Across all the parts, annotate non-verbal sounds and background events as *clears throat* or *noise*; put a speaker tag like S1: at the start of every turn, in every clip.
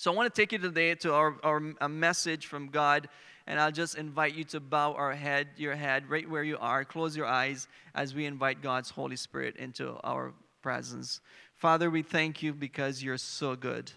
S1: So I want to take you today to our, our a message from God, and I'll just invite you to bow our head, your head, right where you are. Close your eyes as we invite God's Holy Spirit into our presence. Father, we thank you because you're so good.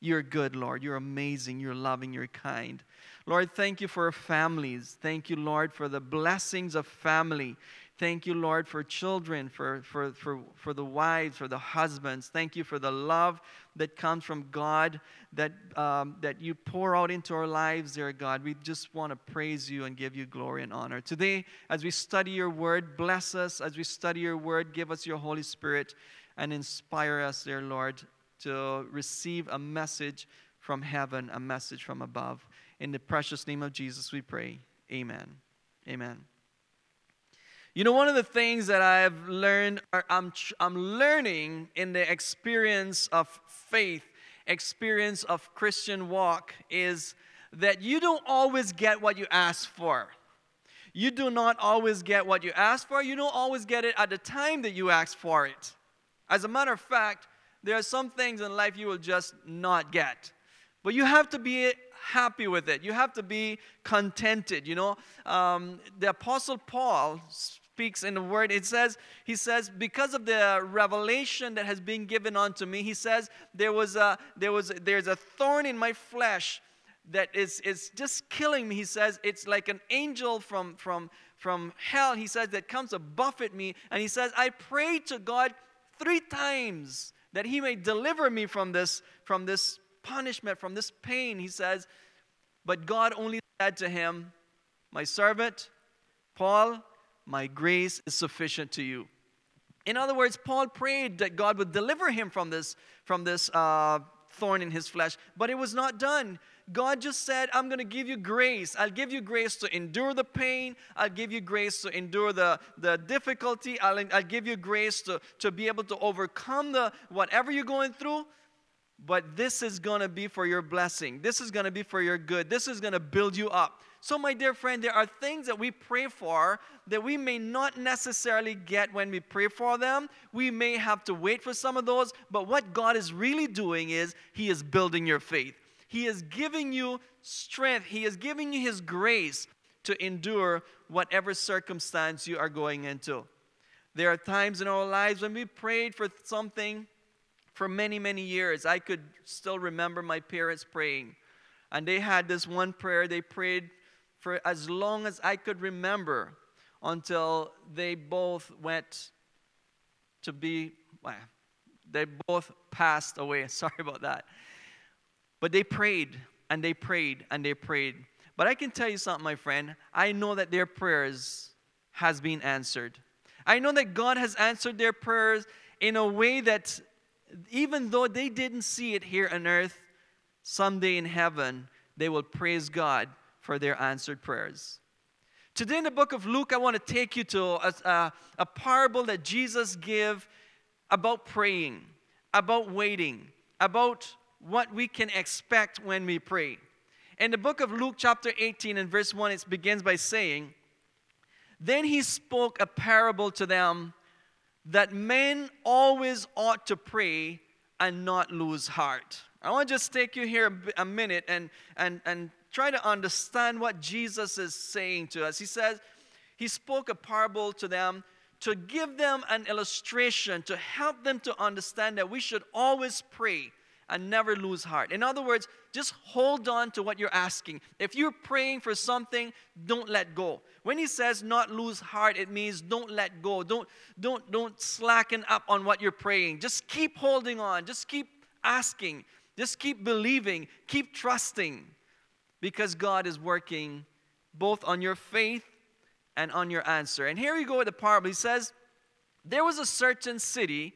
S1: You're good, Lord. You're amazing. You're loving. You're kind. Lord, thank you for our families. Thank you, Lord, for the blessings of family. Thank you, Lord, for children, for, for, for, for the wives, for the husbands. Thank you for the love that comes from God that, um, that you pour out into our lives, dear God. We just want to praise you and give you glory and honor. Today, as we study your word, bless us. As we study your word, give us your Holy Spirit and inspire us, dear Lord, to receive a message from heaven, a message from above. In the precious name of Jesus, we pray. Amen. Amen. You know, one of the things that I've learned, I'm, I'm learning in the experience of faith, experience of Christian walk, is that you don't always get what you ask for. You do not always get what you ask for. You don't always get it at the time that you ask for it. As a matter of fact, there are some things in life you will just not get. But you have to be happy with it. You have to be contented. You know, um, the Apostle Paul speaks in the word. It says he says because of the revelation that has been given unto me he says there was a there was there's a thorn in my flesh that is is just killing me. He says it's like an angel from from from hell he says that comes to buffet me. And he says i pray to god three times that he may deliver me from this from this punishment from this pain he says. But god only said to him my servant paul my grace is sufficient to you. In other words, Paul prayed that God would deliver him from this, from this uh, thorn in his flesh, but it was not done. God just said, I'm going to give you grace. I'll give you grace to endure the pain. I'll give you grace to endure the, the difficulty. I'll, I'll give you grace to, to be able to overcome the whatever you're going through. But this is going to be for your blessing. This is going to be for your good. This is going to build you up. So, my dear friend, there are things that we pray for that we may not necessarily get when we pray for them. We may have to wait for some of those, but what God is really doing is He is building your faith. He is giving you strength, He is giving you His grace to endure whatever circumstance you are going into. There are times in our lives when we prayed for something for many, many years. I could still remember my parents praying. And they had this one prayer they prayed for as long as I could remember until they both went to be, well, they both passed away. *laughs* Sorry about that. But they prayed and they prayed and they prayed. But I can tell you something, my friend. I know that their prayers has been answered. I know that God has answered their prayers in a way that even though they didn't see it here on earth, someday in heaven, they will praise God for their answered prayers. Today in the book of Luke, I want to take you to a, a, a parable that Jesus gave about praying, about waiting, about what we can expect when we pray. In the book of Luke, chapter 18, and verse 1, it begins by saying, Then he spoke a parable to them that men always ought to pray and not lose heart. I want to just take you here a minute and, and, and try to understand what Jesus is saying to us. He says, He spoke a parable to them to give them an illustration, to help them to understand that we should always pray and never lose heart. In other words, just hold on to what you're asking. If you're praying for something, don't let go. When he says not lose heart, it means don't let go. Don't don't don't slacken up on what you're praying. Just keep holding on. Just keep asking. Just keep believing. Keep trusting because God is working both on your faith and on your answer. And here we go with the parable. He says, There was a certain city,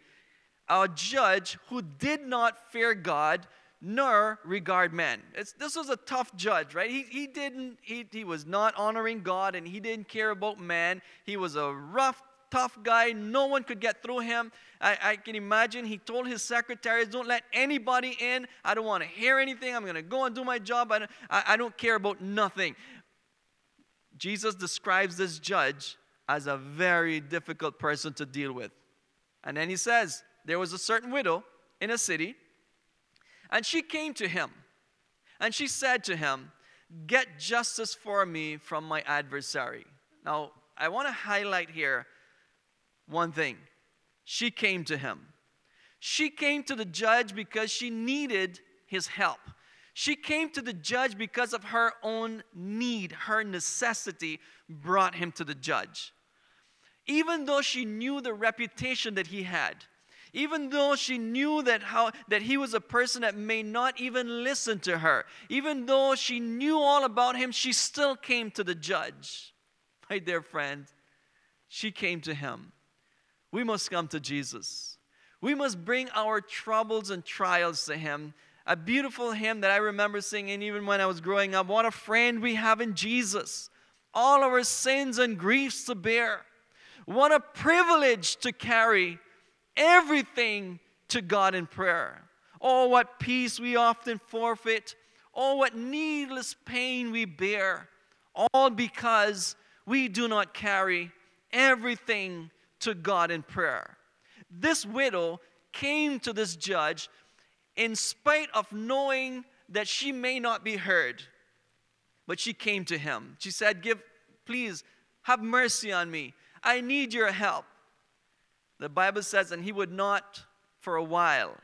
S1: a judge who did not fear God nor regard men. It's, this was a tough judge, right? He, he didn't, he, he was not honoring God and he didn't care about man. He was a rough, tough guy. No one could get through him. I, I can imagine he told his secretaries, Don't let anybody in. I don't want to hear anything. I'm going to go and do my job. I don't, I, I don't care about nothing. Jesus describes this judge as a very difficult person to deal with. And then he says, There was a certain widow in a city, and she came to him. And she said to him, Get justice for me from my adversary. Now, I want to highlight here one thing. She came to him. She came to the judge because she needed his help. She came to the judge because of her own need, her necessity brought him to the judge. Even though she knew the reputation that he had, even though she knew that how that he was a person that may not even listen to her even though she knew all about him she still came to the judge my dear friend she came to him we must come to jesus we must bring our troubles and trials to him a beautiful hymn that I remember singing even when I was growing up. What a friend we have in Jesus. All our sins and griefs to bear. What a privilege to carry everything to God in prayer. Oh, what peace we often forfeit. Oh, what needless pain we bear. All because we do not carry everything to God in prayer. This widow came to this judge in spite of knowing that she may not be heard. But she came to him. She said, Give, please, have mercy on me. I need your help. The Bible says, and he would not for a while.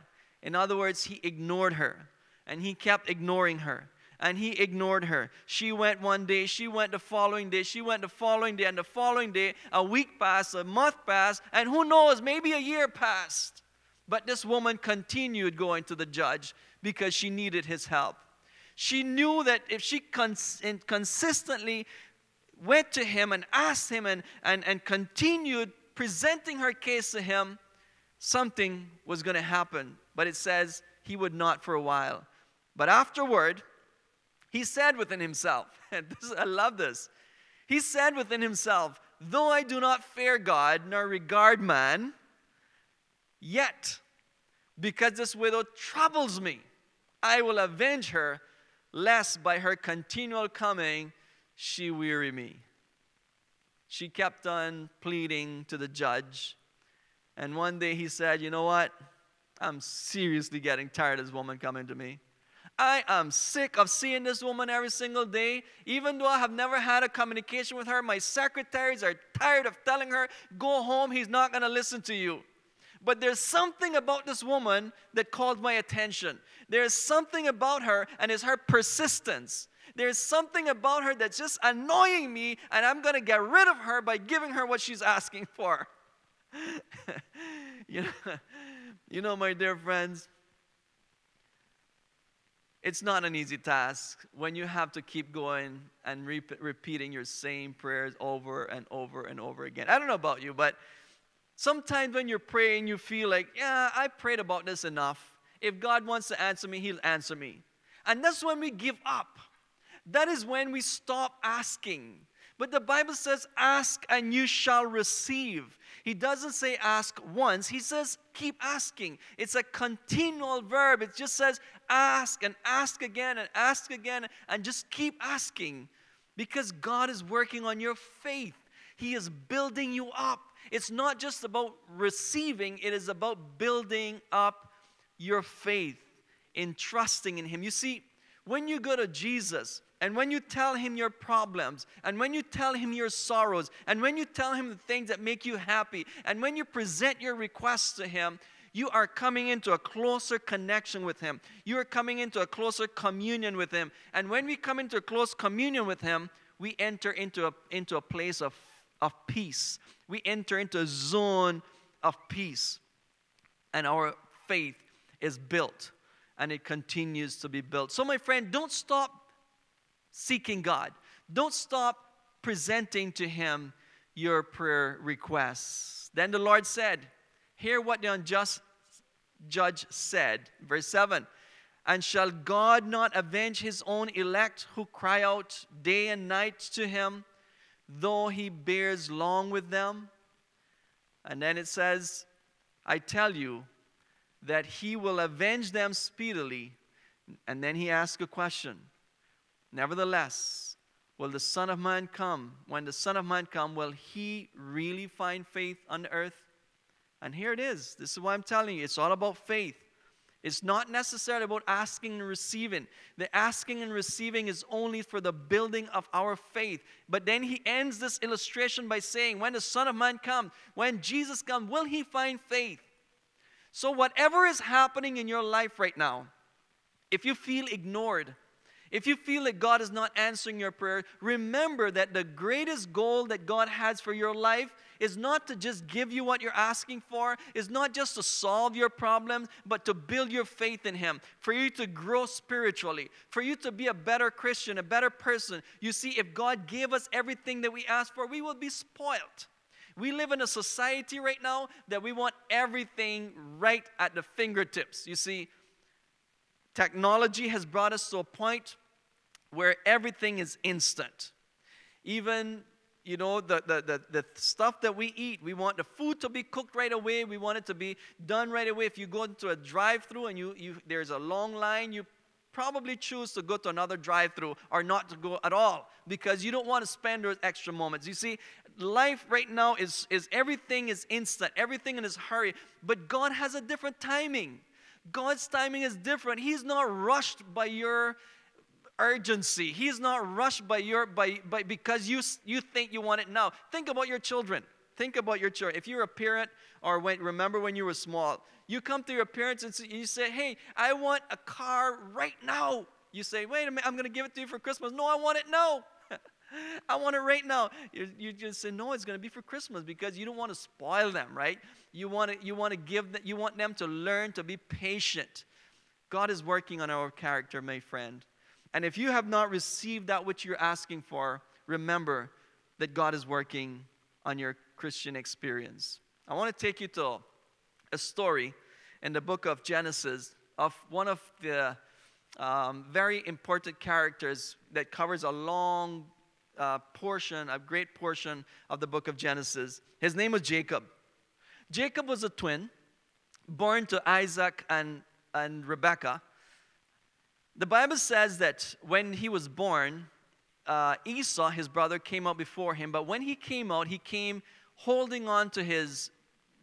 S1: In other words, he ignored her. And he kept ignoring her. And he ignored her. She went one day, she went the following day, she went the following day, and the following day, a week passed, a month passed, and who knows, maybe a year passed. But this woman continued going to the judge because she needed his help. She knew that if she cons- consistently went to him and asked him and, and, and continued presenting her case to him, something was going to happen. But it says he would not for a while. But afterward, he said within himself, *laughs* and this, I love this. He said within himself, Though I do not fear God nor regard man, Yet, because this widow troubles me, I will avenge her, lest by her continual coming she weary me. She kept on pleading to the judge. And one day he said, You know what? I'm seriously getting tired of this woman coming to me. I am sick of seeing this woman every single day. Even though I have never had a communication with her, my secretaries are tired of telling her, Go home, he's not going to listen to you. But there's something about this woman that called my attention. There's something about her, and it's her persistence. There's something about her that's just annoying me, and I'm going to get rid of her by giving her what she's asking for. *laughs* you, know, you know, my dear friends, it's not an easy task when you have to keep going and re- repeating your same prayers over and over and over again. I don't know about you, but Sometimes when you're praying, you feel like, yeah, I prayed about this enough. If God wants to answer me, He'll answer me. And that's when we give up. That is when we stop asking. But the Bible says, ask and you shall receive. He doesn't say ask once, he says keep asking. It's a continual verb. It just says ask and ask again and ask again and just keep asking because God is working on your faith. He is building you up. It's not just about receiving, it is about building up your faith in trusting in Him. You see, when you go to Jesus, and when you tell him your problems, and when you tell him your sorrows, and when you tell him the things that make you happy, and when you present your requests to him, you are coming into a closer connection with him. You are coming into a closer communion with him. And when we come into a close communion with him, we enter into a, into a place of of peace. We enter into a zone of peace. And our faith is built and it continues to be built. So, my friend, don't stop seeking God. Don't stop presenting to Him your prayer requests. Then the Lord said, Hear what the unjust judge said. Verse 7 And shall God not avenge His own elect who cry out day and night to Him? though he bears long with them. And then it says, I tell you that he will avenge them speedily. And then he asks a question Nevertheless, will the Son of Man come? When the Son of Man come, will he really find faith on earth? And here it is. This is why I'm telling you. It's all about faith. It's not necessarily about asking and receiving. The asking and receiving is only for the building of our faith. But then he ends this illustration by saying, When the Son of Man comes, when Jesus comes, will he find faith? So, whatever is happening in your life right now, if you feel ignored, if you feel that God is not answering your prayer, remember that the greatest goal that God has for your life is not to just give you what you're asking for, is not just to solve your problems, but to build your faith in Him, for you to grow spiritually, for you to be a better Christian, a better person. You see, if God gave us everything that we asked for, we would be spoiled. We live in a society right now that we want everything right at the fingertips. You see, Technology has brought us to a point where everything is instant. Even, you know, the, the, the, the, stuff that we eat, we want the food to be cooked right away. We want it to be done right away. If you go into a drive through and you, you, there's a long line, you probably choose to go to another drive through or not to go at all because you don't want to spend those extra moments. You see, life right now is, is everything is instant, everything in this hurry, but God has a different timing. God's timing is different. He's not rushed by your urgency. He's not rushed by your by, by because you you think you want it now. Think about your children. Think about your children. If you're a parent or when remember when you were small, you come to your parents and you say, "Hey, I want a car right now." You say, "Wait a minute, I'm going to give it to you for Christmas." No, I want it now. *laughs* I want it right now. You, you just say, no, it's going to be for Christmas because you don't want to spoil them, right? You want to, you want to give them, you want them to learn to be patient. God is working on our character, my friend. And if you have not received that which you're asking for, remember that God is working on your Christian experience. I want to take you to a story in the book of Genesis of one of the um, very important characters that covers a long uh, portion, a great portion of the book of Genesis. His name was Jacob. Jacob was a twin, born to Isaac and, and Rebekah. The Bible says that when he was born, uh, Esau, his brother, came out before him, but when he came out, he came holding on to his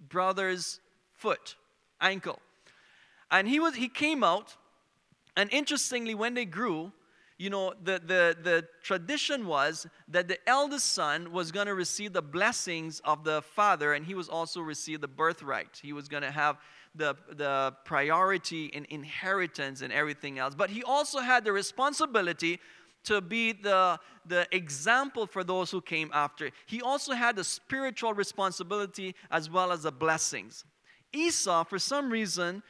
S1: brother's foot, ankle. And he, was, he came out, and interestingly, when they grew, you know, the, the, the tradition was that the eldest son was going to receive the blessings of the father, and he was also receive the birthright. He was going to have the, the priority in inheritance and everything else. But he also had the responsibility to be the, the example for those who came after. He also had the spiritual responsibility as well as the blessings. Esau, for some reason,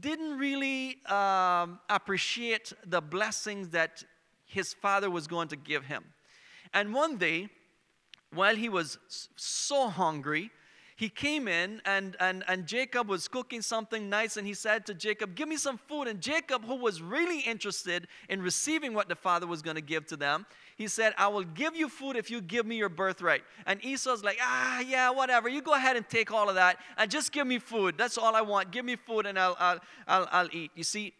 S1: didn't really um, appreciate the blessings that his father was going to give him. And one day, while he was so hungry, he came in and, and, and Jacob was cooking something nice and he said to Jacob, Give me some food. And Jacob, who was really interested in receiving what the father was going to give to them, he said, I will give you food if you give me your birthright. And Esau's like, Ah, yeah, whatever. You go ahead and take all of that and just give me food. That's all I want. Give me food and I'll, I'll, I'll, I'll eat. You see,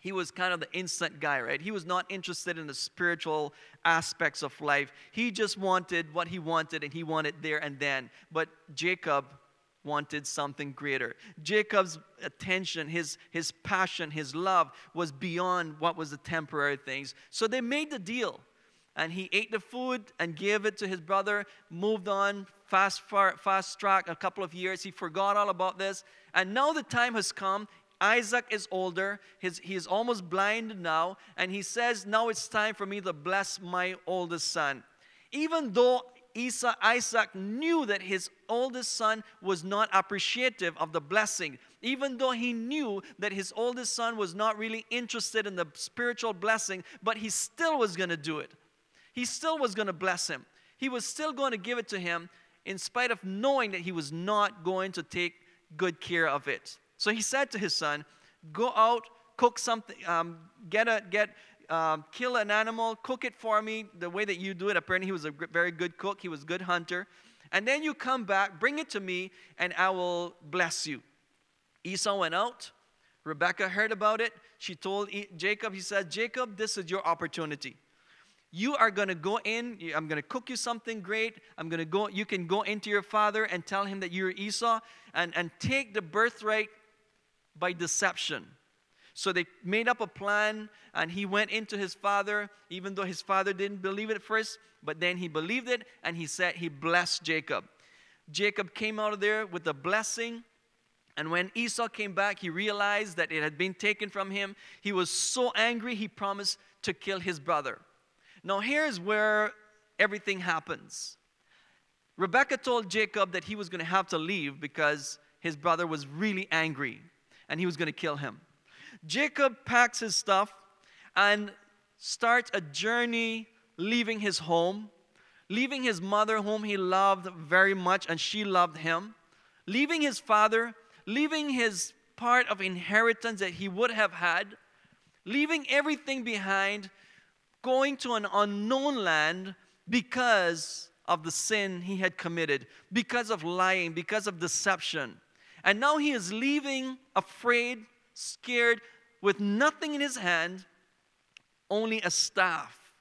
S1: he was kind of the instant guy, right? He was not interested in the spiritual aspects of life. He just wanted what he wanted and he wanted there and then. But Jacob wanted something greater. Jacob's attention, his, his passion, his love was beyond what was the temporary things. So they made the deal. And he ate the food and gave it to his brother, moved on, fast, far, fast track, a couple of years. He forgot all about this. And now the time has come. Isaac is older, His, he is almost blind now, and he says, Now it's time for me to bless my oldest son. Even though Isaac knew that his oldest son was not appreciative of the blessing, even though he knew that his oldest son was not really interested in the spiritual blessing, but he still was going to do it. He still was going to bless him. He was still going to give it to him in spite of knowing that he was not going to take good care of it. So he said to his son, Go out, cook something, um, get a, get, um, kill an animal, cook it for me the way that you do it. Apparently, he was a very good cook, he was a good hunter. And then you come back, bring it to me, and I will bless you. Esau went out. Rebecca heard about it. She told Jacob, he said, Jacob, this is your opportunity. You are going to go in, I'm going to cook you something great. I'm going to go, you can go into your father and tell him that you're Esau and, and take the birthright by deception. So they made up a plan, and he went into his father, even though his father didn't believe it at first, but then he believed it, and he said he blessed Jacob. Jacob came out of there with a blessing. And when Esau came back, he realized that it had been taken from him. He was so angry, he promised to kill his brother. Now, here's where everything happens. Rebecca told Jacob that he was going to have to leave because his brother was really angry and he was going to kill him. Jacob packs his stuff and starts a journey leaving his home, leaving his mother, whom he loved very much, and she loved him, leaving his father, leaving his part of inheritance that he would have had, leaving everything behind, going to an unknown land because of the sin he had committed, because of lying, because of deception. And now he is leaving afraid, scared, with nothing in his hand, only a staff.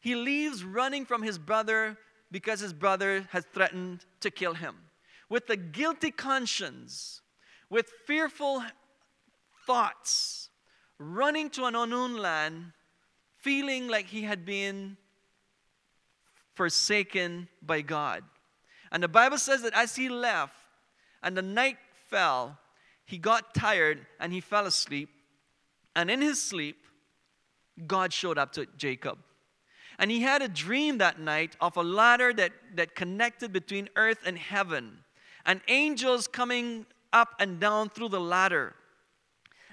S1: He leaves running from his brother because his brother has threatened to kill him. With a guilty conscience, with fearful thoughts, running to an unknown land, feeling like he had been forsaken by God. And the Bible says that as he left and the night fell, he got tired and he fell asleep. And in his sleep, God showed up to Jacob. And he had a dream that night of a ladder that, that connected between earth and heaven, and angels coming up and down through the ladder.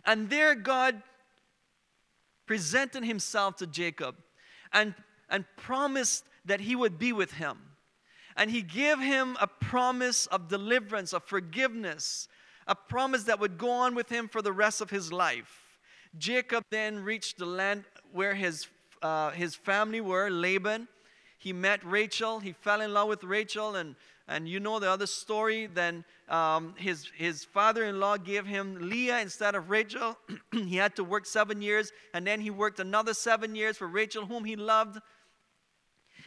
S1: And there, God presented himself to Jacob and, and promised that he would be with him. And he gave him a promise of deliverance, of forgiveness, a promise that would go on with him for the rest of his life. Jacob then reached the land where his, uh, his family were, Laban. He met Rachel, he fell in love with Rachel, and, and you know the other story. Then um, his, his father in law gave him Leah instead of Rachel. *clears throat* he had to work seven years, and then he worked another seven years for Rachel, whom he loved.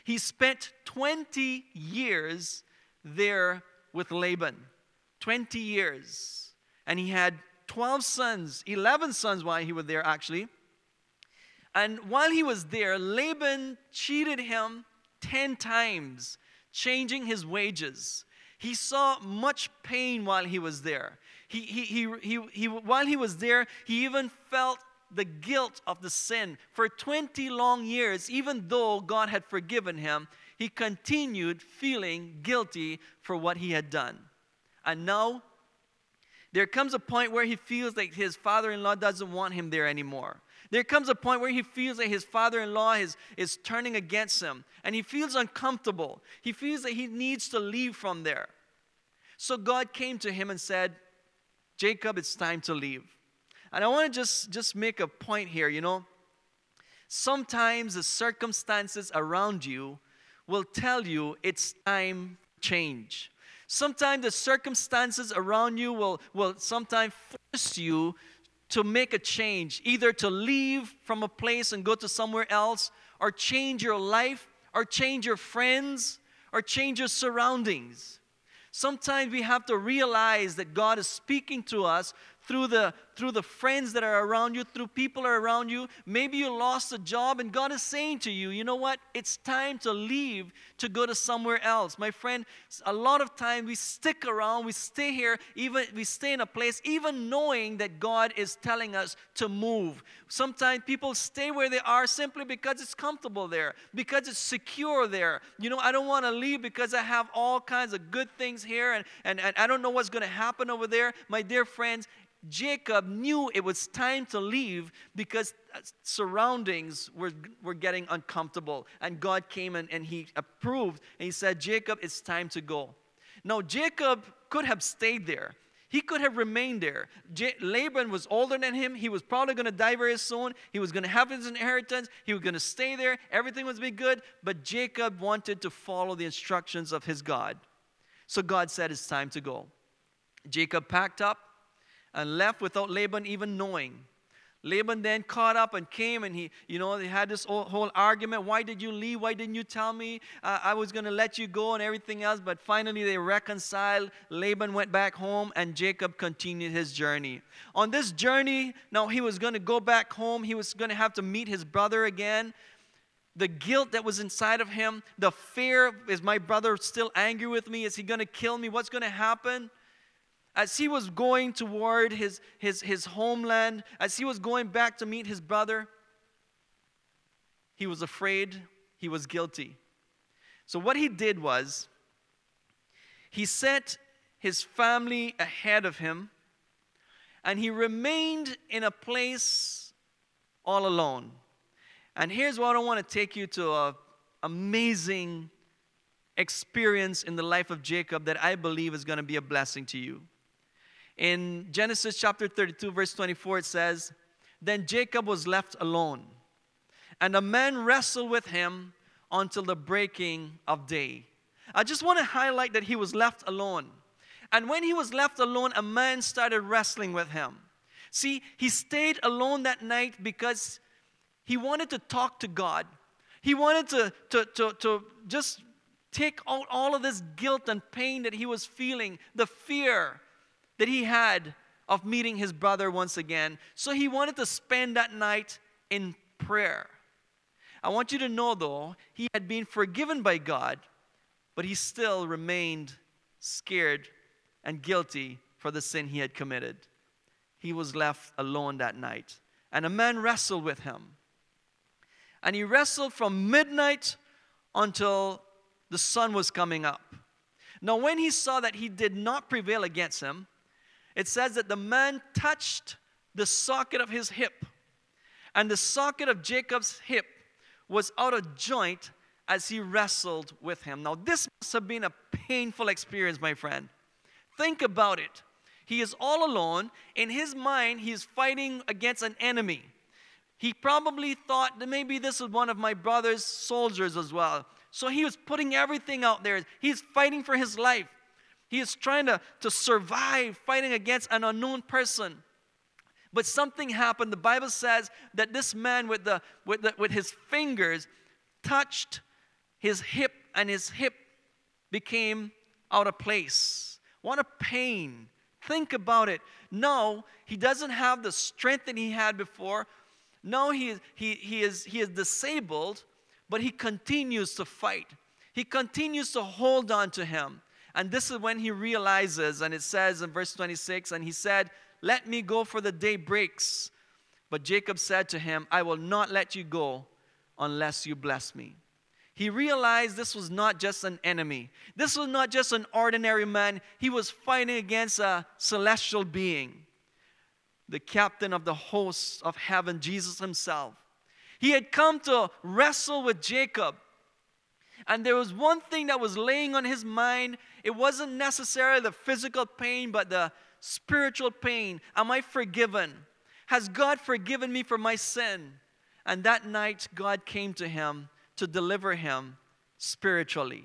S1: He spent 20 years there with Laban. 20 years. And he had 12 sons, 11 sons while he was there, actually. And while he was there, Laban cheated him 10 times, changing his wages. He saw much pain while he was there. He, he, he, he, he, while he was there, he even felt the guilt of the sin. For 20 long years, even though God had forgiven him, he continued feeling guilty for what he had done. And now, there comes a point where he feels like his father in law doesn't want him there anymore. There comes a point where he feels that his father in law is, is turning against him and he feels uncomfortable. He feels that he needs to leave from there. So God came to him and said, Jacob, it's time to leave. And I want to just, just make a point here, you know. Sometimes the circumstances around you will tell you it's time change. Sometimes the circumstances around you will, will sometimes force you to make a change, either to leave from a place and go to somewhere else, or change your life, or change your friends, or change your surroundings. Sometimes we have to realize that God is speaking to us through the through the friends that are around you, through people are around you. Maybe you lost a job and God is saying to you, you know what? It's time to leave to go to somewhere else. My friend, a lot of time we stick around, we stay here, even we stay in a place, even knowing that God is telling us to move. Sometimes people stay where they are simply because it's comfortable there, because it's secure there. You know, I don't want to leave because I have all kinds of good things here and, and, and I don't know what's going to happen over there. My dear friends, Jacob knew it was time to leave because uh, surroundings were, were getting uncomfortable. And God came and, and he approved and he said, Jacob, it's time to go. Now, Jacob could have stayed there. He could have remained there. J- Laban was older than him. He was probably going to die very soon. He was going to have his inheritance. He was going to stay there. Everything was be good. But Jacob wanted to follow the instructions of his God. So God said, It's time to go. Jacob packed up and left without Laban even knowing. Laban then caught up and came and he, you know, they had this whole, argument. Why did you leave? Why didn't you tell me uh, I was going to let you go and everything else? But finally they reconciled. Laban went back home and Jacob continued his journey. On this journey, now he was going to go back home. He was going to have to meet his brother again. The guilt that was inside of him, the fear is my brother still angry with me? Is he going to kill me? What's going to happen? As he was going toward his, his, his homeland, as he was going back to meet his brother, he was afraid, he was guilty. So, what he did was, he set his family ahead of him, and he remained in a place all alone. And here's what I want to take you to an amazing experience in the life of Jacob that I believe is going to be a blessing to you. In Genesis chapter 32, verse 24, it says, Then Jacob was left alone, and a man wrestled with him until the breaking of day. I just want to highlight that he was left alone. And when he was left alone, a man started wrestling with him. See, he stayed alone that night because he wanted to talk to God. He wanted to, to, to, to just take out all of this guilt and pain that he was feeling, the fear, that he had of meeting his brother once again. So he wanted to spend that night in prayer. I want you to know, though, he had been forgiven by God, but he still remained scared and guilty for the sin he had committed. He was left alone that night, and a man wrestled with him. And he wrestled from midnight until the sun was coming up. Now, when he saw that he did not prevail against him, it says that the man touched the socket of his hip, and the socket of Jacob's hip was out of joint as he wrestled with him. Now, this must have been a painful experience, my friend. Think about it. He is all alone. In his mind, he is fighting against an enemy. He probably thought that maybe this is one of my brother's soldiers as well. So he was putting everything out there. He's fighting for his life. He is trying to, to survive fighting against an unknown person. But something happened. The Bible says that this man with, the, with, the, with his fingers touched his hip, and his hip became out of place. What a pain. Think about it. No, he doesn't have the strength that he had before. No, he is, he, he, is, he is disabled, but he continues to fight. He continues to hold on to him. And this is when he realizes, and it says in verse 26, and he said, Let me go, for the day breaks. But Jacob said to him, I will not let you go unless you bless me. He realized this was not just an enemy. This was not just an ordinary man. He was fighting against a celestial being, the captain of the hosts of heaven, Jesus himself. He had come to wrestle with Jacob. And there was one thing that was laying on his mind. It wasn't necessarily the physical pain, but the spiritual pain. Am I forgiven? Has God forgiven me for my sin? And that night, God came to him to deliver him spiritually.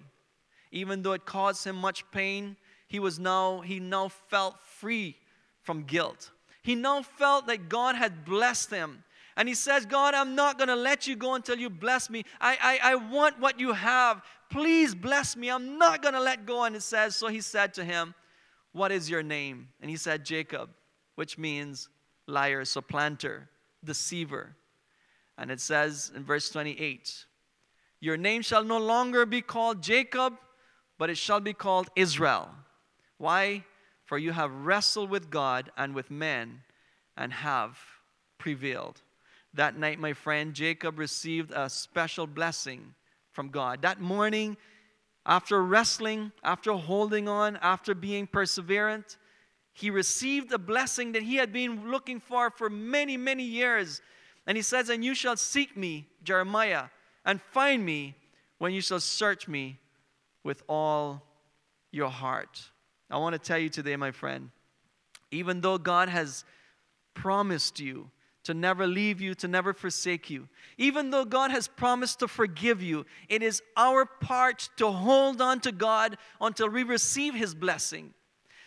S1: Even though it caused him much pain, he was now he now felt free from guilt. He now felt that God had blessed him and he says, God, I'm not going to let you go until you bless me. I, I, I want what you have. Please bless me. I'm not going to let go. And it says, So he said to him, What is your name? And he said, Jacob, which means liar, supplanter, deceiver. And it says in verse 28, Your name shall no longer be called Jacob, but it shall be called Israel. Why? For you have wrestled with God and with men and have prevailed. That night, my friend, Jacob received a special blessing from God. That morning, after wrestling, after holding on, after being perseverant, he received a blessing that he had been looking for for many, many years. And he says, And you shall seek me, Jeremiah, and find me when you shall search me with all your heart. I want to tell you today, my friend, even though God has promised you to never leave you, to never forsake you. Even though God has promised to forgive you, it is our part to hold on to God until we receive His blessing.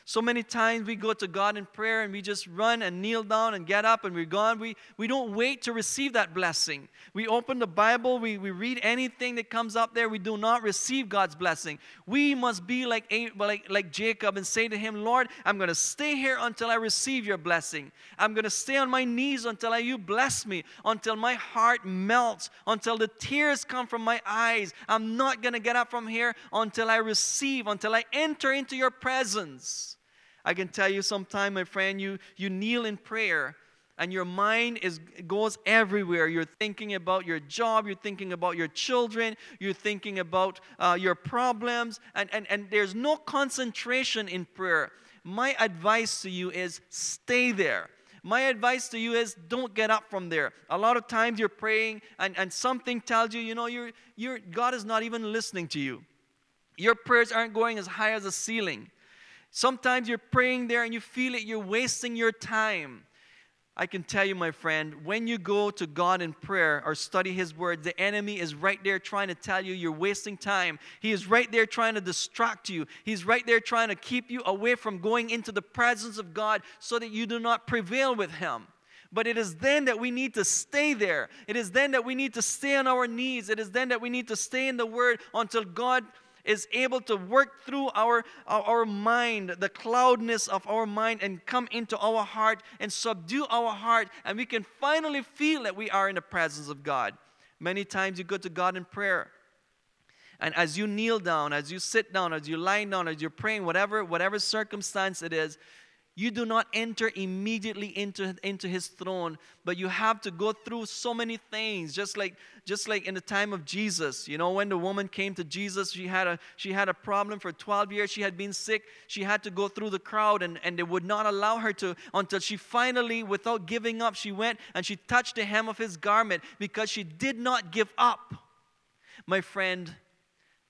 S1: So many times we go to God in prayer and we just run and kneel down and get up and we're gone. We, we don't wait to receive that blessing. We open the Bible, we, we read anything that comes up there, we do not receive God's blessing. We must be like, like, like Jacob and say to him, Lord, I'm going to stay here until I receive your blessing. I'm going to stay on my knees until you bless me, until my heart melts, until the tears come from my eyes. I'm not going to get up from here until I receive, until I enter into your presence. I can tell you sometime, my friend, you, you kneel in prayer and your mind is goes everywhere. You're thinking about your job you're thinking about your children you're thinking about uh, your problems and, and, and there's no concentration in prayer. My advice to you is stay there. My advice to you is don't get up from there. A lot of times you're praying and, and something tells you you know you're, you're, god is not even listening to you. Your prayers aren't going as high as the ceiling Sometimes you're praying there and you feel it, you're wasting your time. I can tell you, my friend, when you go to God in prayer or study His Word, the enemy is right there trying to tell you you're wasting time. He is right there trying to distract you. He's right there trying to keep you away from going into the presence of God so that you do not prevail with Him. But it is then that we need to stay there. It is then that we need to stay on our knees. It is then that we need to stay in the Word until God is able to work through our, our, mind, the cloudness of our mind, and come into our heart and subdue our heart, and we can finally feel that we are in the presence of God. Many times you go to God in prayer. And as you kneel down, as you sit down, as you lie down, as you're praying, whatever, whatever circumstance it is, you do not enter immediately into, into his throne but you have to go through so many things just like just like in the time of jesus. You know when the woman came to jesus she had a she had a problem for 12 years. She had been sick. She had to go through the crowd and, and they would not allow her to until she finally without giving up she went and she touched the hem of his garment because she did not give up. My friend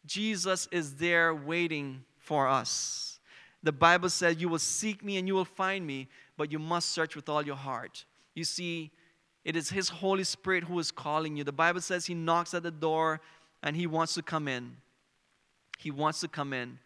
S1: jesus is there waiting for us the Bible says, You will seek me and you will find me, but you must search with all your heart. You see, it is His Holy Spirit who is calling you. The Bible says He knocks at the door and He wants to come in. He wants to come in,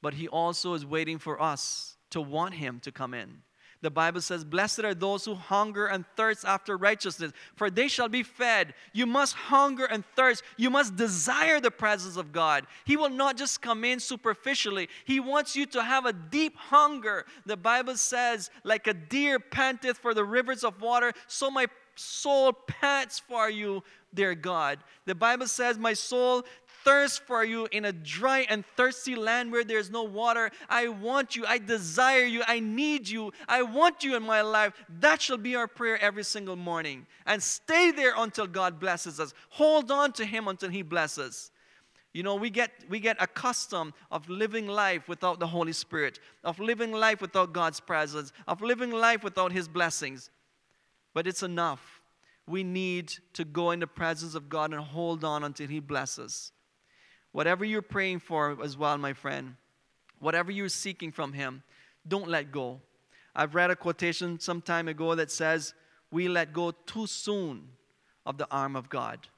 S1: but He also is waiting for us to want Him to come in. The Bible says, Blessed are those who hunger and thirst after righteousness, for they shall be fed. You must hunger and thirst. You must desire the presence of God. He will not just come in superficially, He wants you to have a deep hunger. The Bible says, Like a deer panteth for the rivers of water, so my soul pants for you, dear God. The Bible says, My soul thirst for you in a dry and thirsty land where there's no water. I want you. I desire you. I need you. I want you in my life. That shall be our prayer every single morning. And stay there until God blesses us. Hold on to Him until He blesses. You know, we get, we get accustomed of living life without the Holy Spirit, of living life without God's presence, of living life without His blessings. But it's enough. We need to go in the presence of God and hold on until He blesses. Whatever you're praying for as well, my friend, whatever you're seeking from Him, don't let go. I've read a quotation some time ago that says, We let go too soon of the arm of God.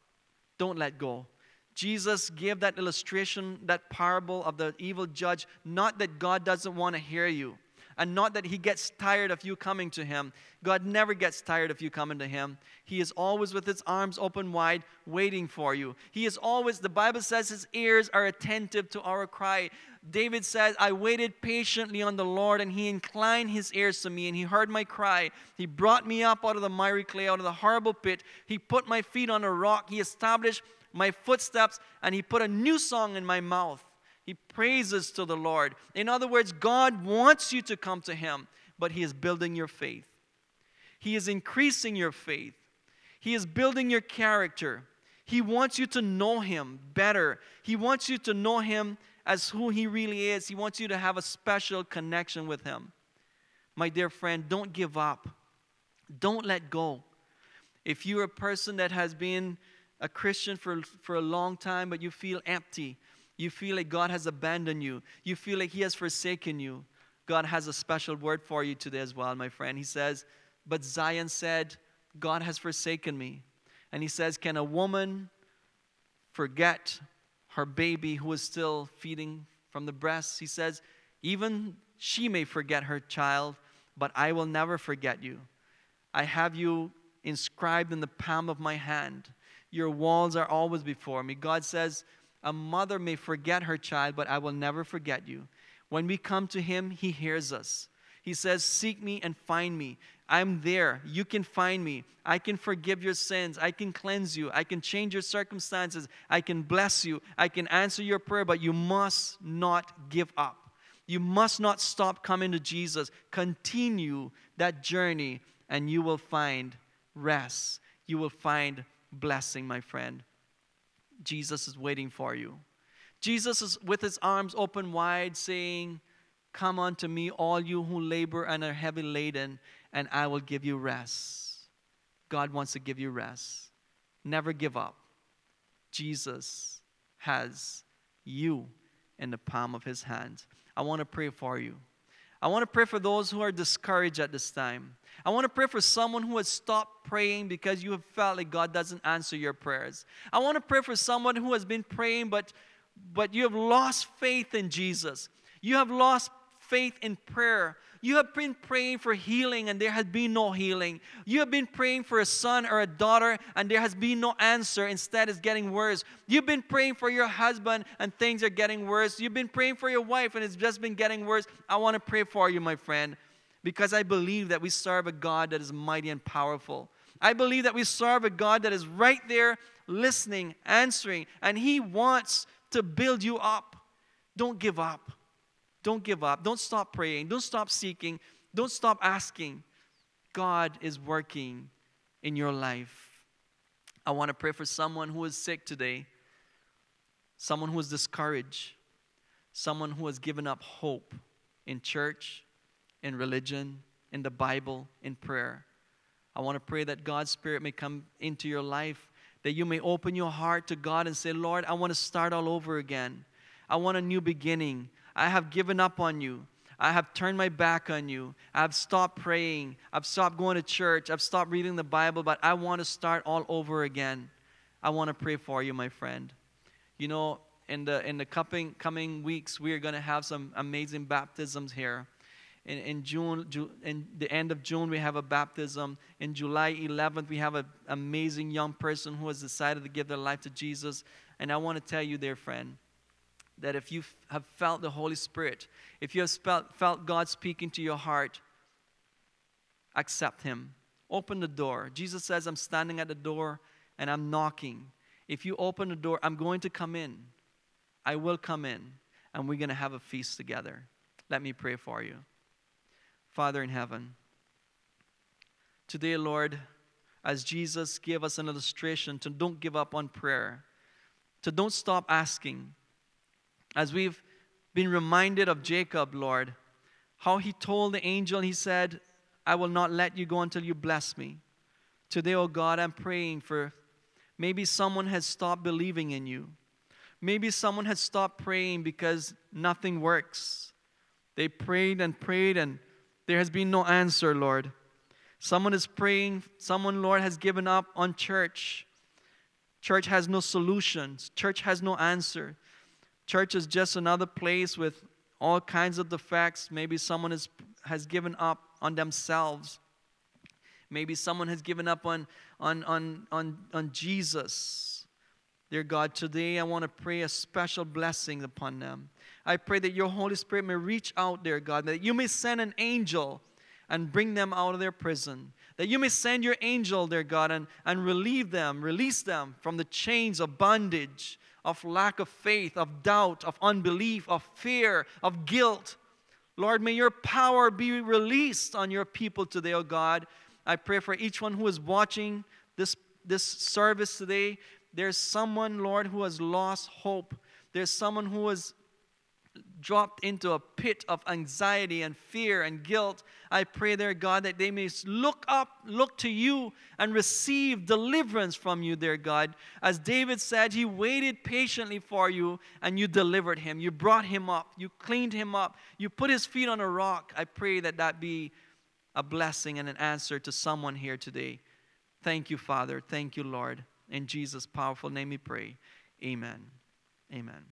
S1: Don't let go. Jesus gave that illustration, that parable of the evil judge, not that God doesn't want to hear you, and not that he gets tired of you coming to him. God never gets tired of you coming to him. He is always with his arms open wide, waiting for you. He is always, the Bible says, his ears are attentive to our cry. David says, I waited patiently on the Lord, and he inclined his ears to me, and he heard my cry. He brought me up out of the miry clay, out of the horrible pit. He put my feet on a rock. He established my footsteps, and he put a new song in my mouth. He praises to the Lord. In other words, God wants you to come to Him, but He is building your faith. He is increasing your faith. He is building your character. He wants you to know Him better. He wants you to know Him as who He really is. He wants you to have a special connection with Him. My dear friend, don't give up. Don't let go. If you're a person that has been a Christian for, for a long time, but you feel empty, you feel like God has abandoned you, you feel like He has forsaken you, God has a special word for you today as well, my friend. He says, But Zion said, God has forsaken me. And He says, Can a woman forget her baby who is still feeding from the breast? He says, even she may forget her child, but I will never forget you. I have you inscribed in the palm of my hand. Your walls are always before me. God says, A mother may forget her child, but I will never forget you. When we come to Him, He hears us. He says, Seek me and find me. I'm there. You can find me. I can forgive your sins. I can cleanse you. I can change your circumstances. I can bless you. I can answer your prayer, but you must not give up. You must not stop coming to Jesus. Continue that journey, and you will find rest. You will find blessing, my friend. Jesus is waiting for you. Jesus is with his arms open wide, saying, Come unto me, all you who labor and are heavy laden, and I will give you rest. God wants to give you rest. Never give up. Jesus has you in the palm of his hand. I want to pray for you. I want to pray for those who are discouraged at this time. I want to pray for someone who has stopped praying because you have felt like God doesn't answer your prayers. I want to pray for someone who has been praying, but, but you have lost faith in Jesus. You have lost faith in prayer. You have been praying for healing and there has been no healing. You have been praying for a son or a daughter and there has been no answer. Instead, it's getting worse. You've been praying for your husband and things are getting worse. You've been praying for your wife and it's just been getting worse. I want to pray for you, my friend, because I believe that we serve a God that is mighty and powerful. I believe that we serve a God that is right there listening, answering, and He wants to build you up. Don't give up. Don't give up. Don't stop praying. Don't stop seeking. Don't stop asking. God is working in your life. I want to pray for someone who is sick today, someone who is discouraged, someone who has given up hope in church, in religion, in the Bible, in prayer. I want to pray that God's Spirit may come into your life, that you may open your heart to God and say, Lord, I want to start all over again. I want a new beginning. I have given up on you. I have turned my back on you. I've stopped praying. I've stopped going to church. I've stopped reading the Bible, but I want to start all over again. I want to pray for you, my friend. You know, in the in the coming coming weeks, we are going to have some amazing baptisms here. In, in June, Ju, in the end of June, we have a baptism. In July 11th, we have an amazing young person who has decided to give their life to Jesus. And I want to tell you, dear friend, that if you have felt the Holy Spirit, if you have felt, felt God speaking to your heart, accept Him. Open the door. Jesus says, I'm standing at the door and I'm knocking. If you open the door, I'm going to come in. I will come in and we're going to have a feast together. Let me pray for you. Father in heaven, today, Lord, as Jesus gave us an illustration to don't give up on prayer, to don't stop asking, as we've been reminded of Jacob, Lord, how he told the angel, he said, I will not let you go until you bless me. Today, oh God, I'm praying for maybe someone has stopped believing in you. Maybe someone has stopped praying because nothing works. They prayed and prayed and there has been no answer, Lord. Someone is praying, someone, Lord, has given up on church. Church has no solutions, church has no answer. Church is just another place with all kinds of defects. Maybe someone is, has given up on themselves. Maybe someone has given up on, on, on, on, on Jesus. Dear God, today I want to pray a special blessing upon them. I pray that your Holy Spirit may reach out there, God, that you may send an angel and bring them out of their prison. That you may send your angel, dear God, and, and relieve them, release them from the chains of bondage, of lack of faith, of doubt, of unbelief, of fear, of guilt. Lord, may your power be released on your people today, O oh God. I pray for each one who is watching this, this service today. There's someone, Lord, who has lost hope. There's someone who has dropped into a pit of anxiety and fear and guilt, I pray, there, God, that they may look up, look to you, and receive deliverance from you, dear God. As David said, he waited patiently for you, and you delivered him. You brought him up, you cleaned him up, you put his feet on a rock. I pray that that be a blessing and an answer to someone here today. Thank you, Father. Thank you, Lord. In Jesus' powerful name we pray. Amen. Amen.